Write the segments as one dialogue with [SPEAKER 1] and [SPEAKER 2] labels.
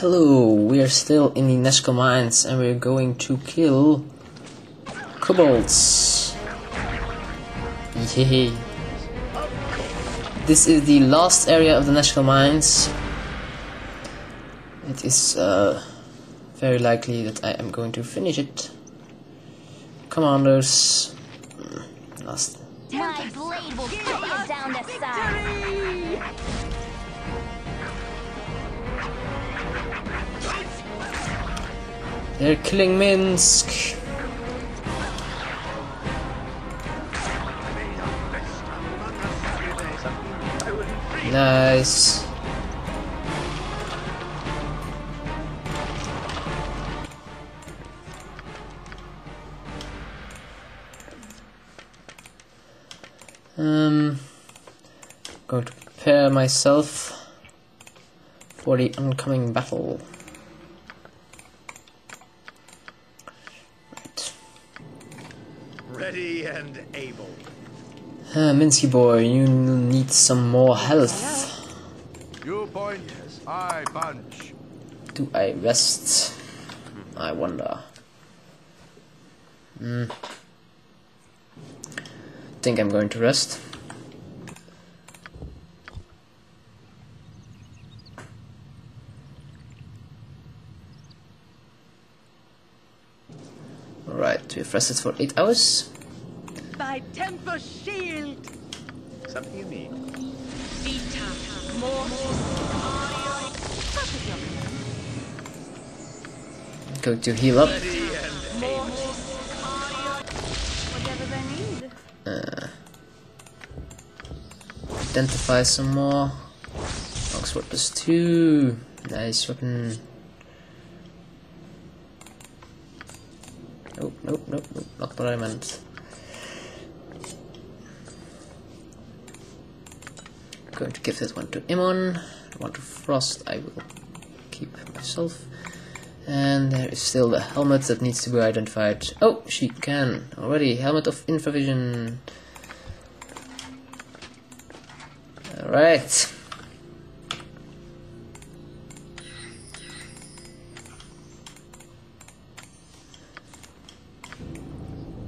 [SPEAKER 1] Hello, we are still in the Nashkel mines and we're going to kill kobolds. Yay. This is the last area of the Nashkel mines. It is uh, very likely that I am going to finish it. Commanders. Mm, Last.
[SPEAKER 2] My blade will put you down to size.
[SPEAKER 1] They're killing Minsc. Nice. Um, going to prepare myself for the oncoming battle.
[SPEAKER 3] And able.
[SPEAKER 1] Uh, Minsky boy, you need some more health.
[SPEAKER 3] You point, I punch.
[SPEAKER 1] Do I rest? I wonder. Hmm. Think I'm going to rest. Alright, we've rested for 8 hours.
[SPEAKER 4] By Tempus Shield!
[SPEAKER 3] Something you need.
[SPEAKER 4] Vita, more.
[SPEAKER 1] Go to heal up.
[SPEAKER 4] Whatever. Uh,
[SPEAKER 1] identify some more. Oxford plus 2. Nice weapon. Nope, nope, nope, nope. Not what I meant. Going to give this one to Imoen. One to Frost. I will keep myself. And there is still the helmet that needs to be identified. Oh, she can already. Helmet of infravision. Alright.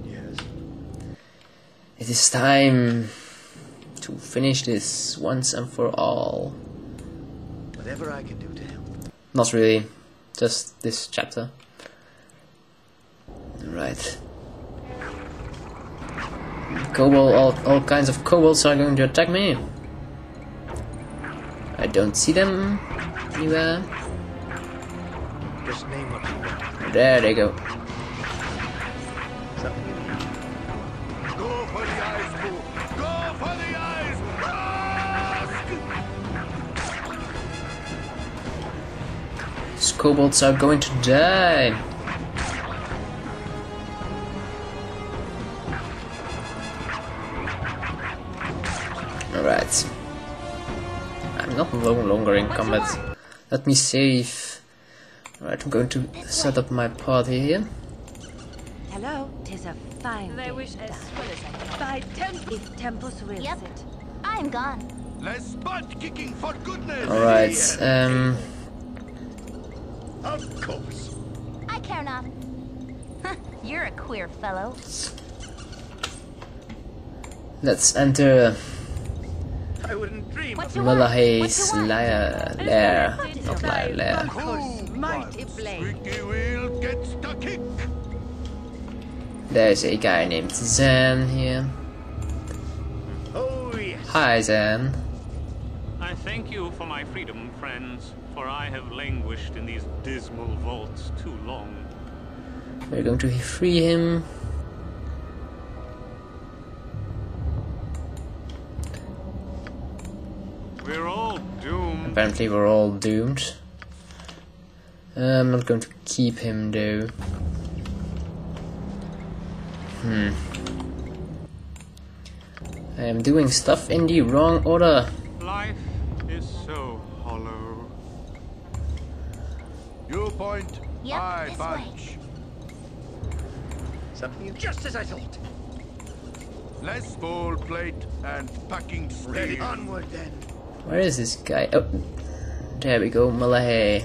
[SPEAKER 3] Yes.
[SPEAKER 1] It is time to finish this once and for all.
[SPEAKER 3] Whatever I can do to help.
[SPEAKER 1] Not really, just this chapter. Right. Kobold, all, all kinds of kobolds are going to attack me. I don't see them anywhere.
[SPEAKER 3] Just name what you want.
[SPEAKER 1] There they go.
[SPEAKER 3] Something you need. Go Ask!
[SPEAKER 1] These kobolds are going to die. Alright. I'm not no longer in combat. Let me save. Alright, I'm going to set up my party here.
[SPEAKER 5] Hello, tis a fine
[SPEAKER 4] They
[SPEAKER 5] day
[SPEAKER 4] wish as well as I can.
[SPEAKER 5] By Tempus, if Tempus wills
[SPEAKER 2] Yep.
[SPEAKER 5] it.
[SPEAKER 2] I'm gone.
[SPEAKER 3] Less butt kicking for goodness!
[SPEAKER 1] Alright, um,
[SPEAKER 3] Of course.
[SPEAKER 2] I care not. You're a queer fellow.
[SPEAKER 1] let's enter uh,
[SPEAKER 3] I wouldn't dream
[SPEAKER 2] What
[SPEAKER 3] of
[SPEAKER 2] you want? What
[SPEAKER 1] Mulahay's
[SPEAKER 2] you want?
[SPEAKER 1] lair. Lair. Not lair, lair.
[SPEAKER 5] Malchus' mighty blade.
[SPEAKER 3] Squeaky wheel gets the kick.
[SPEAKER 1] There's a guy named Xan here.
[SPEAKER 3] Oh, yes.
[SPEAKER 1] Hi, Xan.
[SPEAKER 6] I thank you for my freedom, friends, for I have languished in these dismal vaults too long.
[SPEAKER 1] We're going to free him.
[SPEAKER 6] We're all doomed.
[SPEAKER 1] Apparently, we're all doomed. Uh, I'm not going to keep him though. Hmm. I am doing stuff in the wrong order.
[SPEAKER 6] Life is so hollow.
[SPEAKER 3] You point,
[SPEAKER 2] Yep,
[SPEAKER 3] I
[SPEAKER 2] this
[SPEAKER 3] punch. Something just as I thought. Less ball plate and packing steel. Ready onward then.
[SPEAKER 1] Where is this guy? Oh, there we go, Mulahay.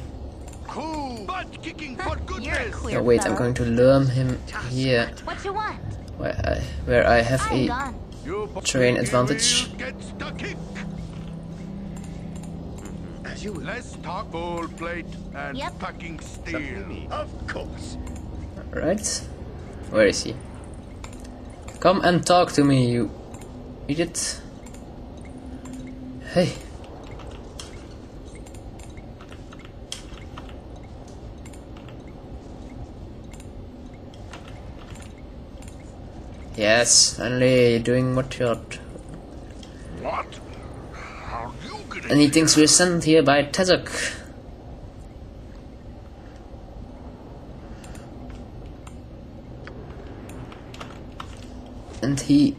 [SPEAKER 3] Cool. Butt kicking for
[SPEAKER 2] You're a
[SPEAKER 3] goodness.
[SPEAKER 2] queer
[SPEAKER 1] Oh wait, I'm going to lure him here,
[SPEAKER 2] What you want?
[SPEAKER 1] where I, where I have
[SPEAKER 2] I'm
[SPEAKER 1] a
[SPEAKER 2] gone.
[SPEAKER 3] You
[SPEAKER 1] Terrain
[SPEAKER 3] buggy
[SPEAKER 1] advantage.
[SPEAKER 3] Wheel Gets the kick.
[SPEAKER 5] As
[SPEAKER 3] talk, full plate, and
[SPEAKER 2] Yep.
[SPEAKER 3] packing steel.
[SPEAKER 5] Of course.
[SPEAKER 1] right. Where is he? Come and talk to me, you idiot. Hey. Yes, finally you're doing what you're
[SPEAKER 3] What?
[SPEAKER 1] And he thinks we're sent here by Tazok. And he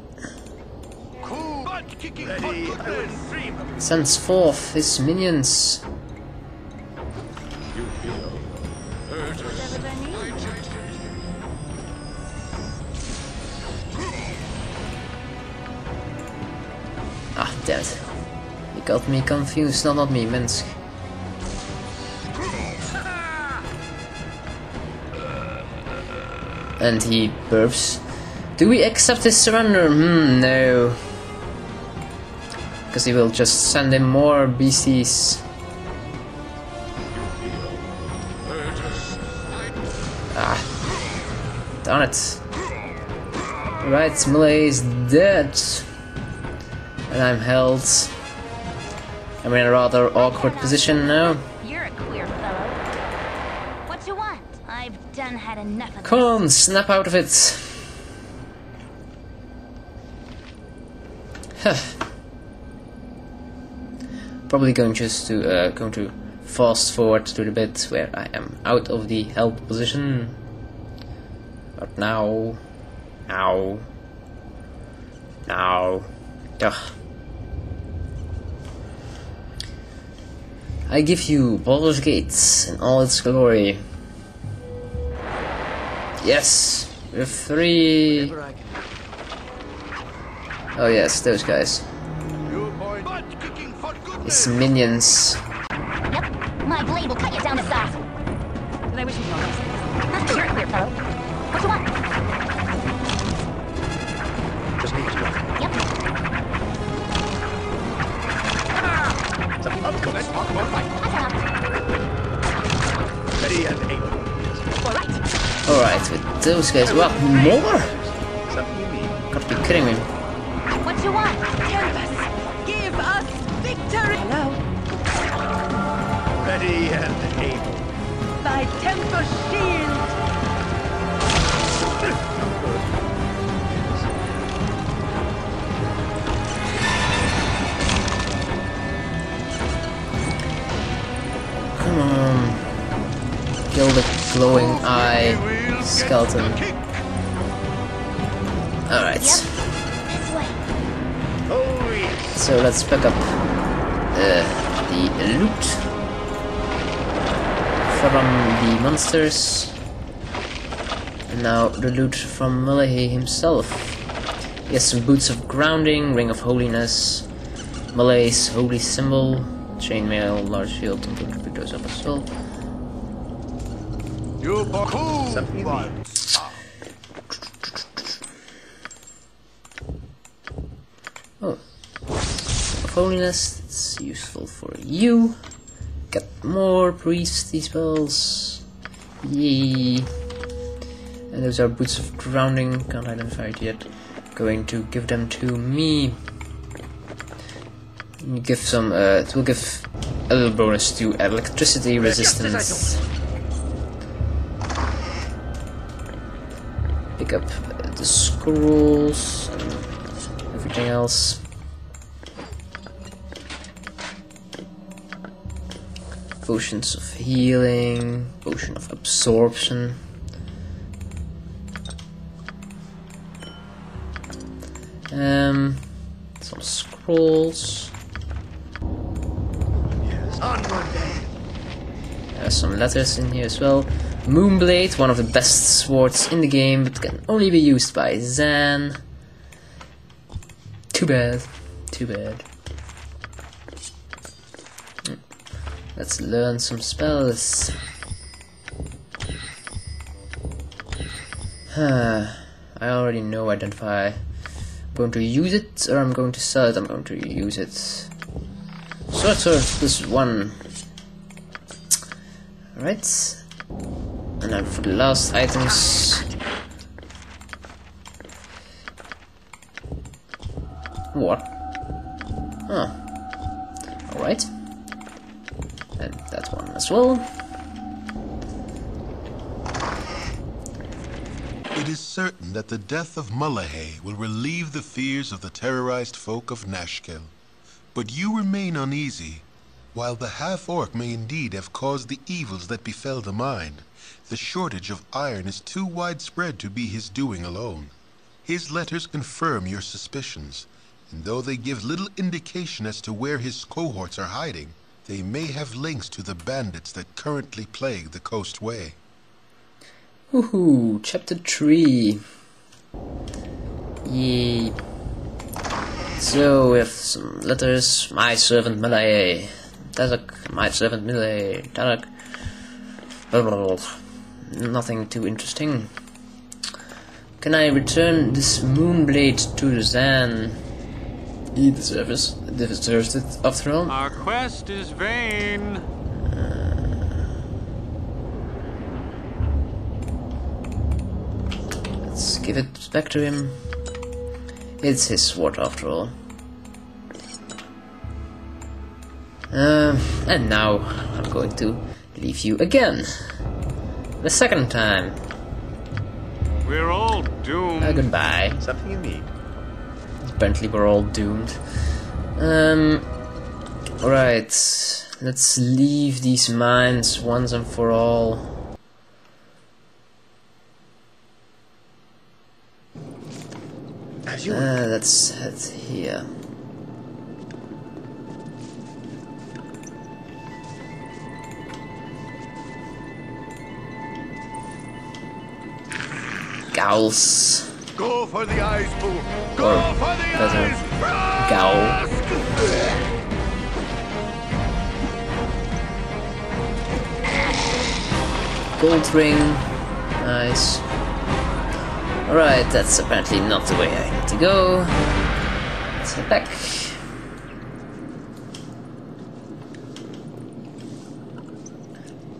[SPEAKER 1] sends forth his minions. Ah. He got me confused, no, not me, Minsc. And he burps. Do we accept his surrender? Hmm, no. Because he will just send him more BCs. Ah. Darn it. Right, Melee is dead. And I'm held. I'm in a rather awkward position now.
[SPEAKER 2] You're a queer fellow. What you want? I've done had enough of
[SPEAKER 1] Come on, snap out of it. Huh. Probably going just to uh, going to fast forward to the bit where I am out of the help position. But now, now, now, ugh. I give you Baldur's Gate in all its glory. Yes, three.
[SPEAKER 5] I can do.
[SPEAKER 1] Oh yes, those guys. His minions.
[SPEAKER 2] Yep, my blade will cut you down to size. A queer fellow. What you want?
[SPEAKER 1] Alright, with those guys. Well, more?
[SPEAKER 5] Something you need.
[SPEAKER 1] Gotta be kidding me.
[SPEAKER 2] What you want?
[SPEAKER 4] Tempus, give us victory! Hello?
[SPEAKER 5] Ready and able.
[SPEAKER 4] By Tempus Shield!
[SPEAKER 1] Come on. Kill the glowing eye skeleton. Alright,
[SPEAKER 2] This way.
[SPEAKER 5] Yes.
[SPEAKER 1] so let's pick up uh, the loot from the monsters. And now the loot from Mulahay himself. He has some boots of grounding, ring of holiness, Malay's holy symbol, chainmail, large shield, and we'll pick those up as well.
[SPEAKER 3] You boy.
[SPEAKER 5] Something you
[SPEAKER 3] Butt.
[SPEAKER 5] need.
[SPEAKER 1] Oh. Holiness, it's useful for you. Get more priesty spells. Yay. And those are boots of grounding, can't identify it yet. Going to give them to me. Give some, uh, it will give a little bonus to electricity
[SPEAKER 5] just as I
[SPEAKER 1] resistance. Pick up uh, the scrolls and everything else. Potions of healing, potion of absorption. Um, some scrolls. There's some letters in here as well. Moonblade, one of the best swords in the game, but can only be used by Xan. Too bad. Too bad. Let's learn some spells. I already know identify. I'm going to use it or I'm going to sell it. I'm going to use it. Sword uh, this plus one. Alright. And then for the last items. What? Huh. Alright. And that one as well.
[SPEAKER 7] It is certain that the death of Mulahay will relieve the fears of the terrorized folk of Nashkel. But you remain uneasy. While the half-orc may indeed have caused the evils that befell the mine, the shortage of iron is too widespread to be his doing alone. His letters confirm your suspicions, and though they give little indication as to where his cohorts are hiding, they may have links to the bandits that currently plague the Coast Way.
[SPEAKER 1] Woohoo! Chapter 3. Yay. So we have some letters. My servant Malay. Tazok, my servant Malay. Tarak. Blah, blah, blah. Nothing too interesting. Can I return this moonblade to the Xan? He deserves, deserves it after all.
[SPEAKER 6] Our quest is vain.
[SPEAKER 1] Let's give it back to him. It's his sword after all. Um, and now I'm going to leave you again. The second time.
[SPEAKER 6] We're all doomed.
[SPEAKER 1] Uh, goodbye.
[SPEAKER 5] Something you need.
[SPEAKER 1] Apparently we're all doomed. Um, alright. Let's leave these mines once and for all.
[SPEAKER 5] You
[SPEAKER 1] Uh, let's head here. Gauls.
[SPEAKER 3] Go for the eyes, Boo. Go
[SPEAKER 1] Or
[SPEAKER 3] for the
[SPEAKER 1] better,
[SPEAKER 3] eyes.
[SPEAKER 1] Gowl. Gold ring. Nice. Alright, that's apparently not the way I need to go. Let's head back.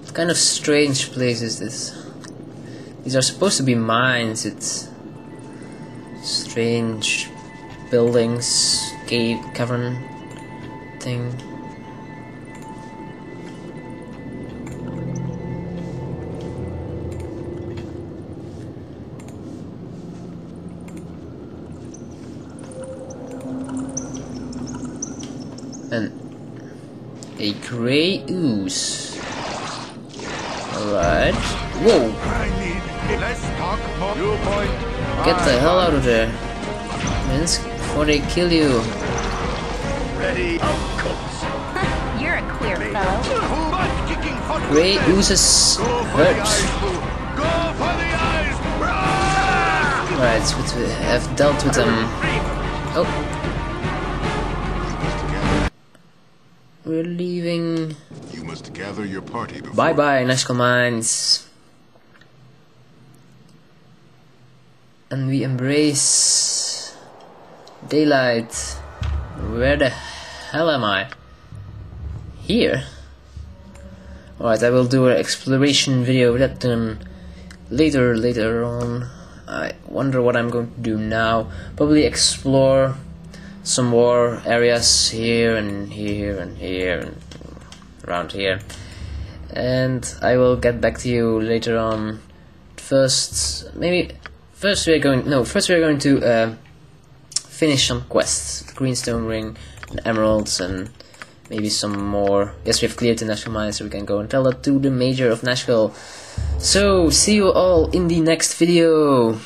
[SPEAKER 1] What kind of strange place is this? These are supposed to be mines, it's strange buildings, cave, cavern thing. A grey ooze. Alright. Whoa!
[SPEAKER 3] I need less talk, more. You point.
[SPEAKER 1] Get the hell out of there, Minsc, before they kill you.
[SPEAKER 5] ready? Of course.
[SPEAKER 2] You're a queer fellow.
[SPEAKER 3] Butt kicking hot
[SPEAKER 1] Grey
[SPEAKER 3] legs.
[SPEAKER 1] oozes
[SPEAKER 3] Go for the eyes,
[SPEAKER 1] hurt.
[SPEAKER 3] Boo. Go for the eyes. Rah!
[SPEAKER 1] Alright, so we have dealt with them. Oh. We're leaving.
[SPEAKER 7] You must gather your party before...
[SPEAKER 1] Bye bye, Nashkel Mines. And we embrace daylight. Where the hell am I? Here? Alright, I will do an exploration video of that then later, later on. I wonder what I'm going to do now. Probably explore some more areas here and here and here and around here and I will get back to you later on. First, maybe first we're going no first we're going to uh, finish some quests, the Greenstone Ring, and Emeralds, and maybe some more. Yes, we've cleared the Nashkel mine, so we can go and tell that to the Major of Nashkel. So see you all in the next video.